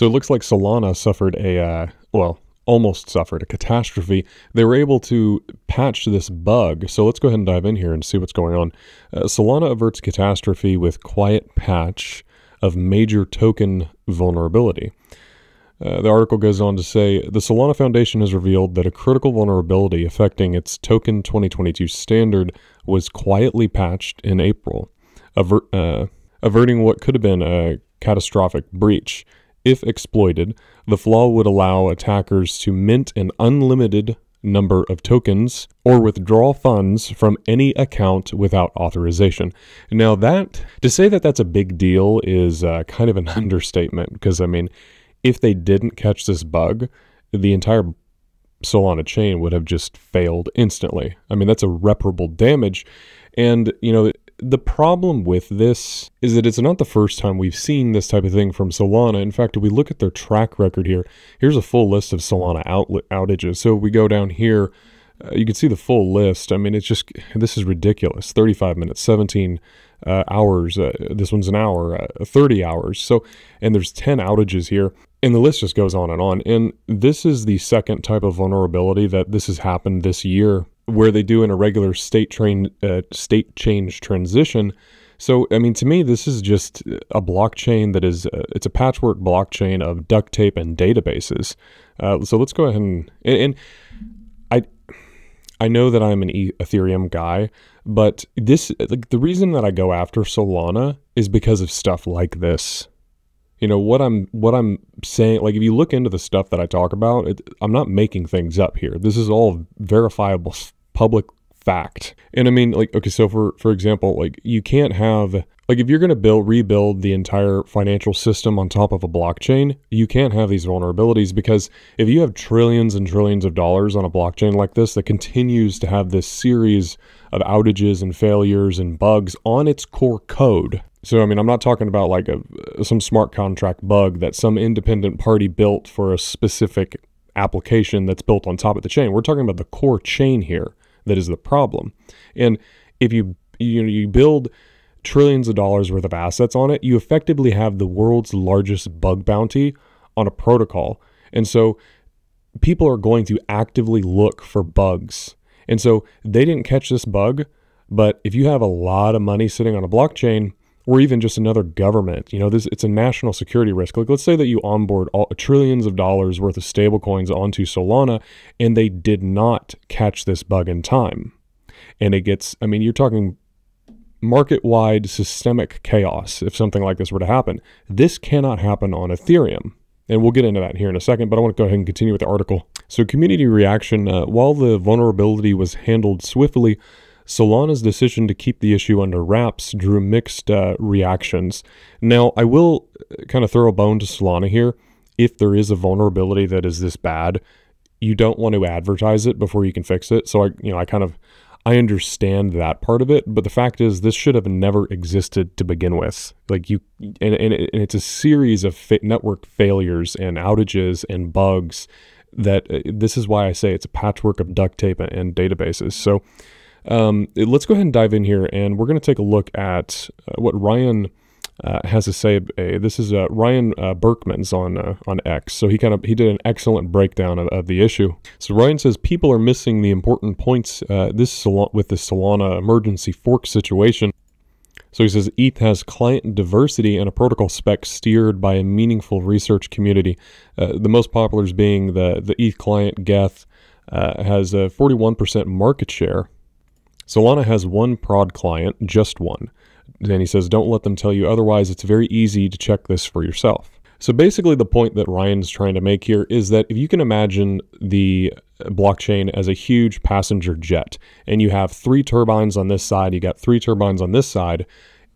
So it looks like Solana suffered a, uh, well, almost suffered a catastrophe. They were able to patch this bug. So let's go ahead and dive in here and see what's going on. Uh, Solana averts catastrophe with quiet patch of major token vulnerability. Uh, the article goes on to say the Solana Foundation has revealed that a critical vulnerability affecting its Token 2022 standard was quietly patched in April, aver- uh, averting what could have been a catastrophic breach. If exploited, the flaw would allow attackers to mint an unlimited number of tokens or withdraw funds from any account without authorization. Now, that to say that that's a big deal is uh, kind of an understatement because I mean, if they didn't catch this bug, the entire Solana chain would have just failed instantly. I mean, that's irreparable damage. And, you know, the problem with this is that it's not the first time we've seen this type of thing from Solana. In fact, if we look at their track record here, here's a full list of Solana outlet outages. So we go down here, uh, you can see the full list. I mean, it's just, this is ridiculous. 35 minutes, 17 uh, hours. Uh, this one's an hour, uh, 30 hours. So, and there's 10 outages here. And the list just goes on and on. And this is the second type of vulnerability that this has happened this year where they do an irregular state train uh, state change transition. So, I mean, to me, this is just a blockchain that is, uh, it's a patchwork blockchain of duct tape and databases. Uh, so let's go ahead and, and, and, I, I know that I'm an Ethereum guy, but this, like, the reason that I go after Solana is because of stuff like this. You know what I'm what I'm saying. Like if you look into the stuff that I talk about, it, I'm not making things up here. This is all verifiable public fact. And I mean, like, okay, so for for example, like you can't have like if you're going to build rebuild the entire financial system on top of a blockchain, you can't have these vulnerabilities because if you have trillions and trillions of dollars on a blockchain like this that continues to have this series of outages and failures and bugs on its core code. So I mean, I'm not talking about like a some smart contract bug that some independent party built for a specific application that's built on top of the chain. We're talking about the core chain here that is the problem. And if you you know you build trillions of dollars worth of assets on it, you effectively have the world's largest bug bounty on a protocol. And so people are going to actively look for bugs. And so they didn't catch this bug, but if you have a lot of money sitting on a blockchain, or even just another government. You know, this it's a national security risk. Like let's say that you onboard all, trillions of dollars worth of stablecoins onto Solana and they did not catch this bug in time. And it gets I mean, you're talking market-wide systemic chaos if something like this were to happen. This cannot happen on Ethereum. And we'll get into that here in a second, but I want to go ahead and continue with the article. So, community reaction uh, while the vulnerability was handled swiftly, Solana's decision to keep the issue under wraps drew mixed uh, reactions. Now, I will uh, kind of throw a bone to Solana here. If there is a vulnerability that is this bad, you don't want to advertise it before you can fix it. So I, you know, I kind of I understand that part of it, but the fact is this should have never existed to begin with. Like you, and, and, and it's a series of network failures and outages and bugs that uh, this is why I say it's a patchwork of duct tape and databases. So um, let's go ahead and dive in here, and we're going to take a look at uh, what Ryan uh, has to say. Uh, this is uh, Ryan uh, Berckmans on uh, on X, so he kind of he did an excellent breakdown of, of, the issue. So Ryan says people are missing the important points. this with the Solana emergency fork situation. So he says ETH has client diversity and a protocol spec steered by a meaningful research community. the most popular is being the the ETH client Geth. has a 41% market share Solana has one prod client, just one. And he says, don't let them tell you otherwise. It's very easy to check this for yourself. So basically, the point that Ryan's trying to make here is that if you can imagine the uh, blockchain as a huge passenger jet, and you have three turbines on this side, you got three turbines on this side,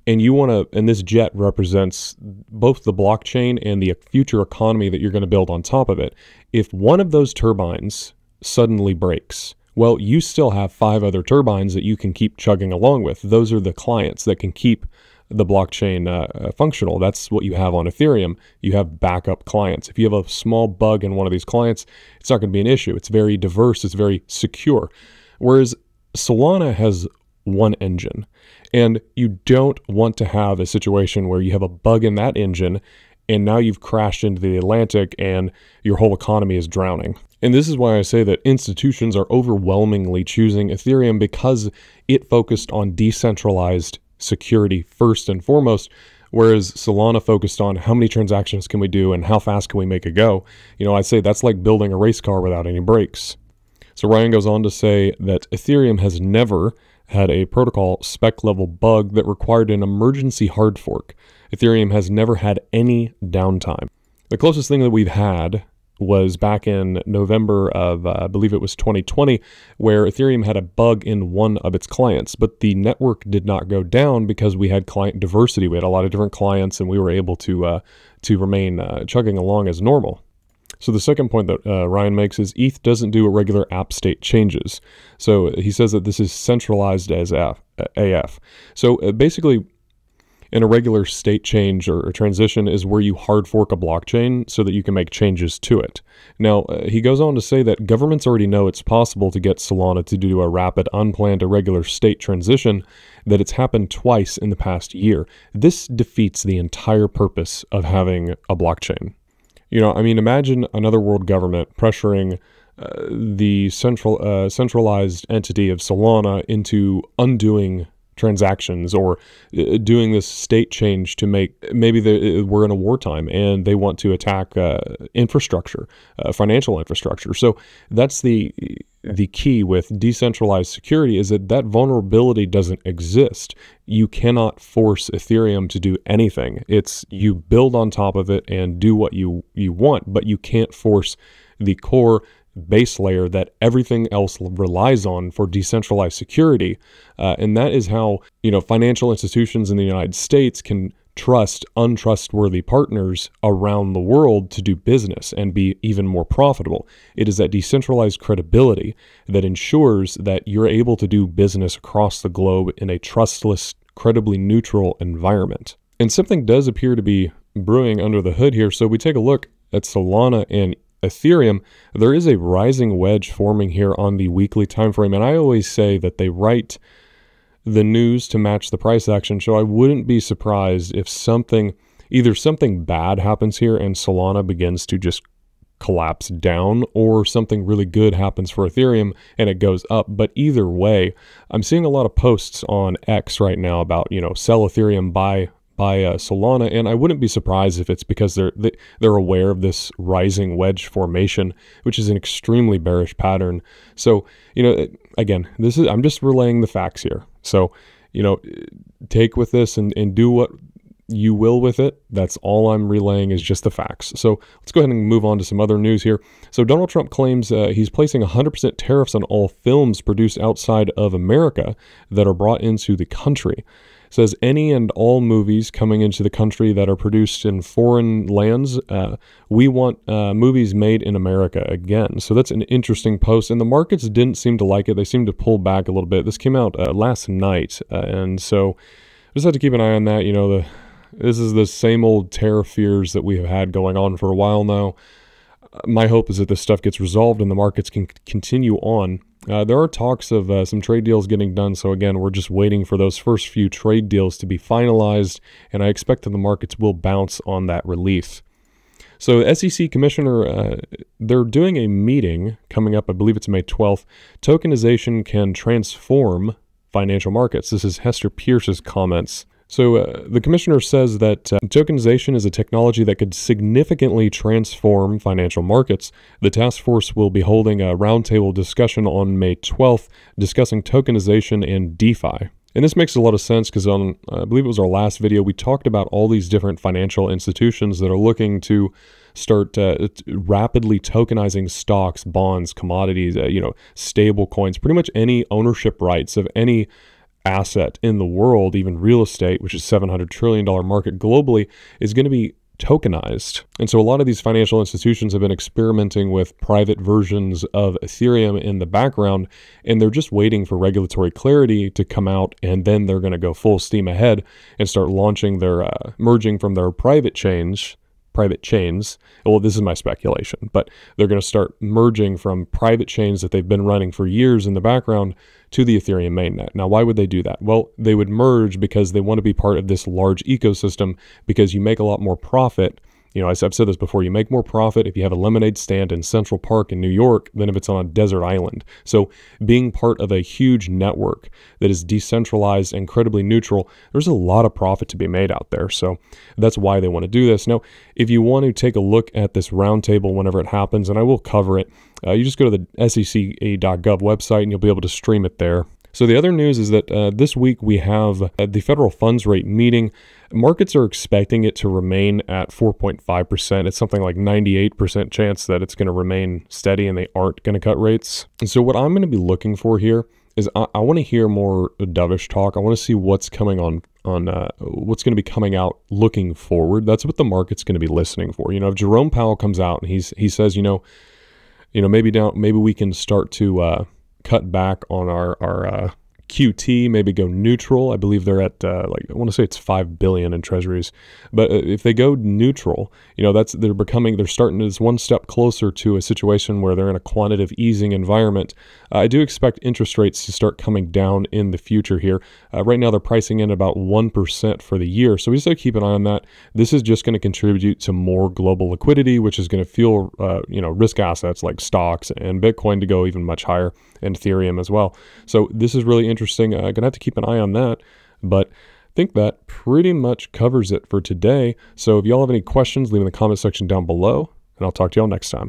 and you want to, and this jet represents both the blockchain and the future economy that you're going to build on top of it. If one of those turbines suddenly breaks, well, you still have five other turbines that you can keep chugging along with. Those are the clients that can keep the blockchain uh, uh, functional. That's what you have on Ethereum. You have backup clients. If you have a small bug in one of these clients, it's not going to be an issue. It's very diverse, it's very secure. Whereas Solana has one engine, and you don't want to have a situation where you have a bug in that engine and now you've crashed into the Atlantic and your whole economy is drowning. And this is why I say that institutions are overwhelmingly choosing Ethereum because it focused on decentralized security first and foremost, whereas Solana focused on how many transactions can we do and how fast can we make it go. You know, I'd say that's like building a race car without any brakes. So Ryan goes on to say that Ethereum has never had a protocol spec level bug that required an emergency hard fork. Ethereum has never had any downtime. The closest thing that we've had was back in November of, uh, I believe it was 2020, where Ethereum had a bug in one of its clients, but the network did not go down because we had client diversity. We had a lot of different clients, and we were able to uh, to remain uh, chugging along as normal. So the second point that uh, Ryan makes is ETH doesn't do regular app state changes. So he says that this is centralized as F, AF. So uh, basically, an irregular state change or, or, transition is where you hard fork a blockchain so that you can make changes to it. Now, uh, he goes on to say that governments already know it's possible to get Solana to do a rapid, unplanned, irregular state transition, that it's happened twice in the past year. This defeats the entire purpose of having a blockchain. You know, I mean, imagine another world government pressuring uh, the central uh, centralized entity of Solana into undoing transactions or uh, doing this state change to make maybe the, uh, we're in a wartime and they want to attack uh, infrastructure, uh, financial infrastructure. So that's the the key with decentralized security is that that vulnerability doesn't exist. You cannot force Ethereum to do anything. It's you build on top of it and do what you you want, but you can't force the core base layer that everything else relies on for decentralized security. Uh, and that is how, you know, financial institutions in the United States can trust untrustworthy partners around the world to do business and be even more profitable. It is that decentralized credibility that ensures that you're able to do business across the globe in a trustless, credibly neutral environment. And something does appear to be brewing under the hood here. So we take a look at Solana and Ethereum, there is a rising wedge forming here on the weekly time frame, and I always say that they write the news to match the price action. So I wouldn't be surprised if something, either something bad happens here and Solana begins to just collapse down, or something really good happens for Ethereum and it goes up. But either way, I'm seeing a lot of posts on X right now about, you know, sell Ethereum, buy by uh, Solana, and I wouldn't be surprised if it's because they're they, are aware of this rising wedge formation, which is an extremely bearish pattern. So you know, again, this is I'm just relaying the facts here. So you know, take with this and, and do what you will with it. That's all I'm relaying is just the facts. So let's go ahead and move on to some other news here. So Donald Trump claims uh, he's placing 100% tariffs on all films produced outside of America that are brought into the country says any and all movies coming into the country that are produced in foreign lands, uh, we want uh, movies made in America again. So that's an interesting post, and the markets didn't seem to like it. They seemed to pull back a little bit. This came out uh, last night, uh, and so just have to keep an eye on that. You know, the this is the same old tariff fears that we have had going on for a while now. My hope is that this stuff gets resolved and the markets can continue on uh, there are talks of uh, some trade deals getting done. So, again, we're just waiting for those first few trade deals to be finalized, and I expect that the markets will bounce on that relief. So, SEC Commissioner, uh, they're doing a meeting coming up, I believe it's May 12th. Tokenization can transform financial markets. This is Hester Peirce's comments. So, uh, the commissioner says that uh, tokenization is a technology that could significantly transform financial markets. The task force will be holding a roundtable discussion on May 12th discussing tokenization and DeFi. And this makes a lot of sense because on, I believe it was our last video, we talked about all these different financial institutions that are looking to start uh, rapidly tokenizing stocks, bonds, commodities, uh, you know, stable coins, pretty much any ownership rights of any asset in the world, even real estate, which is $700 trillion market globally, is going to be tokenized. And so a lot of these financial institutions have been experimenting with private versions of Ethereum in the background, and they're just waiting for regulatory clarity to come out, and then they're going to go full steam ahead and start launching their, uh, merging from their private chains private chains. Well, this is my speculation, but they're going to start merging from private chains that they've been running for years in the background to the Ethereum mainnet. Now, why would they do that? Well, they would merge because they want to be part of this large ecosystem because you make a lot more profit You know, I've said this before, you make more profit if you have a lemonade stand in Central Park in New York than if it's on a desert island. So, being part of a huge network that is decentralized, incredibly neutral, there's a lot of profit to be made out there. So, that's why they want to do this. Now, if you want to take a look at this roundtable whenever it happens, and I will cover it, uh, you just go to the sec.gov website and you'll be able to stream it there. So the other news is that uh, this week we have uh, the federal funds rate meeting. Markets are expecting it to remain at 4.5%. It's something like 98% chance that it's going to remain steady and they aren't going to cut rates. And so what I'm going to be looking for here is I, I want to hear more dovish talk. I want to see what's coming on on uh, what's going to be coming out looking forward. That's what the market's going to be listening for. You know, if Jerome Powell comes out and he's he says, you know, you know, maybe down, maybe we can start to uh, cut back on our our uh, QT, maybe go neutral. I believe they're at uh, like I want to say it's five billion in treasuries, but uh, if they go neutral, you know that's they're becoming they're starting as one step closer to a situation where they're in a quantitative easing environment. Uh, I do expect interest rates to start coming down in the future here. Uh, right now they're pricing in about one percent for the year, so we just have to keep an eye on that. This is just going to contribute to more global liquidity, which is going to fuel uh, you know risk assets like stocks and Bitcoin to go even much higher, and Ethereum as well. So this is really interesting. Uh, gonna have to keep an eye on that, but I think that pretty much covers it for today. So if y'all have any questions, leave in the comment section down below, and I'll talk to y'all next time.